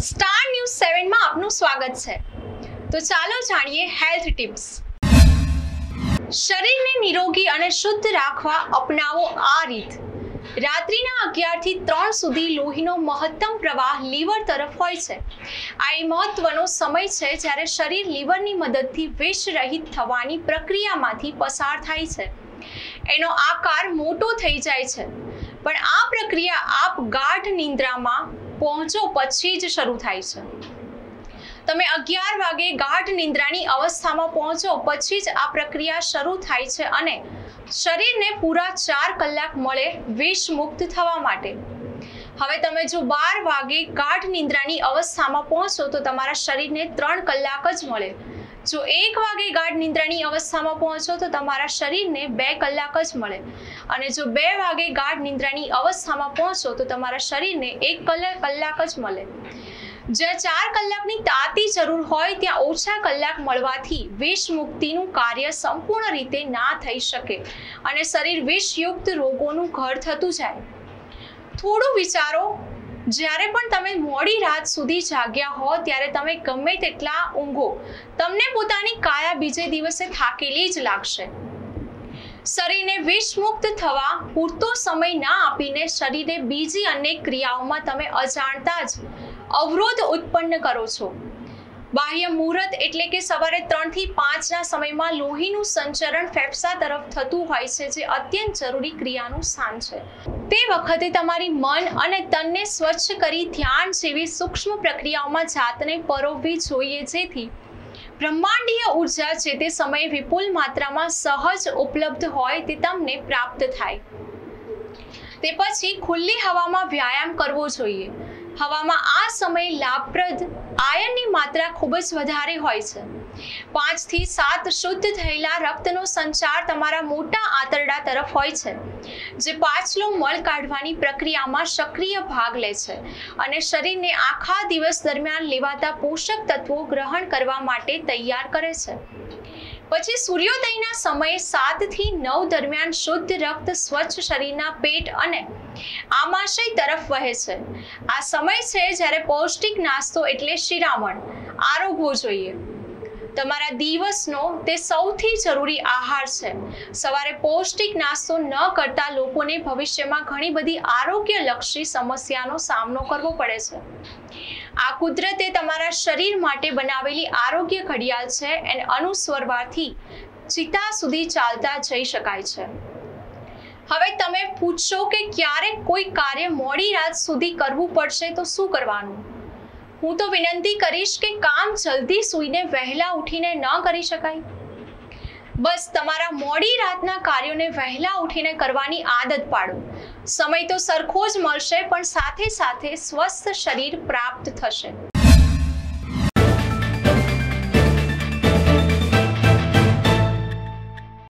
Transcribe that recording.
Star news સેવનમાં આપનું સ્વાગત છે. તો ચાલો જાણીએ હેલ્થ ટિપ્સ. શરીરને નિરોગી અને શુદ્ધ રાખવા અપનાવો આ રીત. રાત્રિના અગિયારથી ત્રણ સુધી લોહીનો મહત્તમ પ્રવાહ લીવર તરફ હોય છે. આ એ મહત્વનો સમય છે જ્યારે શરીર લીવરની મદદથી વિષરહિત થવાની પ્રક્રિયામાંથી પસાર થાય છે. એનો આકાર મોટો થઈ જાય છે. પણ આ પ્રક્રિયા આપ ગાઢ નિંદ્રામાં પહોંચો પછી જ શરૂ થાય છે. તમે અગિયાર વાગે ગાઢ નિંદ્રાની અવસ્થામાં પહોંચો પછી જ આ પ્રક્રિયા શરૂ થાય છે અને શરીરને પૂરા ચાર કલાક મળે વિષ મુક્ત થવા માટે. હવે તમે જો બાર વાગે ગાઢ નિંદ્રાની અવસ્થામાં પહોંચો તો તમારા શરીરને ત્રણ કલાક જ મળે. જો એક વાગે ગાઢ નિંદ્રાની અવસ્થામાં પહોંચો તો તમારા શરીરને બે કલાક જ મળે. અને જો બે વાગે ગાઢ નિંદ્રાની અવસ્થામાં પહોંચો તો તમારા શરીરને એક કલાક જ મળે. જ્યાં ચાર કલાકની તાતી જરૂર હોય ત્યાં ઓછા કલાક મળવાથી વિષ મુક્તિનું કાર્ય સંપૂર્ણ રીતે ના થઈ શકે અને શરીર વિષયુક્ત રોગોનું ઘર થતું જાય. થોડું વિચારો જ્યારે પણ તમે મોડી રાત સુધી જાગ્યા હો, ત્યારે તમે ગમે તેટલા ઊંઘો. તમને પોતાની કાયા બીજે દિવસે થાકેલી જ લાગશે. શરીરને વિષમુક્ત થવા પૂરતો સમય ના આપીને શરીરે બીજી અનેક ક્રિયાઓમાં તમે અજાણતા જ અવરોધ ઉત્પન્ન કરો છો. બાહ્ય મુહૂર્ત એટલે કે સવારે ત્રણથી પાંચના સમયમાં લોહીનું સંચરણ ફેફસા તરફ થતું હોય છે, જે અત્યંત જરૂરી ક્રિયાનું સ્થાન છે. તે વખતે તમારી મન અને તનને સ્વચ્છ કરી ધ્યાન જેવી સૂક્ષ્મ પ્રક્રિયાઓમાં જાતને પરોવવી જોઈએ. જેથી બ્રહ્માંડીય ઊર્જા છે તે સમયે વિપુલ માત્રામાં સહજ ઉપલબ્ધ હોય તે તમને પ્રાપ્ત થાય. તે પછી ખુલ્લી હવામાં વ્યાયામ કરવો જોઈએ. હવામાં આ સમયે લાભપ્રદ, આયનની માત્રા ખૂબ જ વધારે હોય છે. પાંચથી સાત શુદ્ધ થયેલા રક્તનો સંચાર તમારા મોટા આંતરડા તરફ હોય છે, જે પાછલો મળ કાઢવાની પ્રક્રિયામાં સક્રિય ભાગ લે છે અને શરીરને આખા દિવસ દરમિયાન લેવાતા પોષક તત્વો ગ્રહણ કરવા માટે તૈયાર કરે છે. પછી સૂર્યોદયના સમયે સાતથી નવ દરમિયાન શુદ્ધ રક્ત સ્વચ્છ શરીરના પેટ અને આમાશય તરફ વહે છે. આ સમય છે જ્યારે પૌષ્ટિક નાસ્તો એટલે શિરામણ. આરોગવો જોઈએ. તમારા દિવસનો તે સૌથી જરૂરી આહાર છે. સવારે પૌષ્ટિક નાસ્તો ન કરતા લોકોને ભવિષ્યમાં ઘણી બધી આરોગ્યલક્ષી સમસ્યાનો સામનો કરવો પડે છે. આ કુદરતે તમારા શરીર માટે બનાવેલી આરોગ્ય ઘડિયાળ છે એને અનુસ્વરવાથી ચિતા સુધી ચાલતા જઈ શકાય છે. હવે તમે પૂછશો કે ક્યારેક કોઈ કાર્ય મોડી રાત સુધી કરવું પડશે તો શું કરવાનું? હું તો વિનંતી કરીશ કે કામ જલ્દી સૂઈને વહેલા ઉઠીને ન કરી શકાય. બસ તમારા મોડી રાતના કાર્યોને વહેલા ઉઠીને કરવાની આદત પાડો. સમય તો સરખો જ મળશે, પણ સાથે સાથે સ્વસ્થ શરીર પ્રાપ્ત થશે.